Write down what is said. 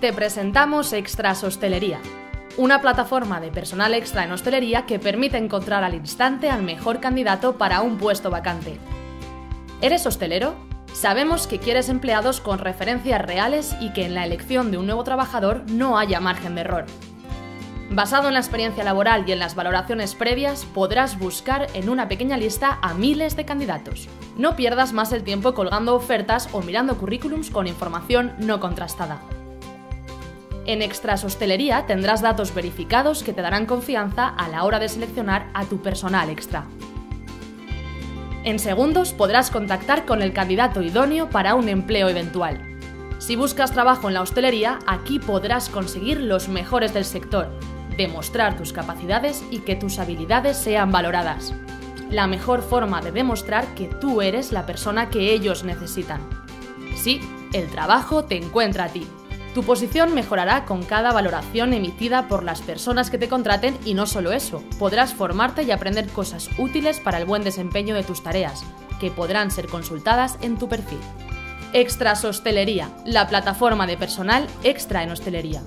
Te presentamos Extras Hostelería, una plataforma de personal extra en hostelería que permite encontrar al instante al mejor candidato para un puesto vacante. ¿Eres hostelero? Sabemos que quieres empleados con referencias reales y que en la elección de un nuevo trabajador no haya margen de error. Basado en la experiencia laboral y en las valoraciones previas, podrás buscar en una pequeña lista a miles de candidatos. No pierdas más el tiempo colgando ofertas o mirando currículums con información no contrastada. En Extras Hostelería tendrás datos verificados que te darán confianza a la hora de seleccionar a tu personal extra. En segundos podrás contactar con el candidato idóneo para un empleo eventual. Si buscas trabajo en la hostelería, aquí podrás conseguir los mejores del sector, demostrar tus capacidades y que tus habilidades sean valoradas. La mejor forma de demostrar que tú eres la persona que ellos necesitan. Sí, el trabajo te encuentra a ti. Tu posición mejorará con cada valoración emitida por las personas que te contraten y no solo eso, podrás formarte y aprender cosas útiles para el buen desempeño de tus tareas, que podrán ser consultadas en tu perfil. Extras Hostelería, la plataforma de personal extra en hostelería.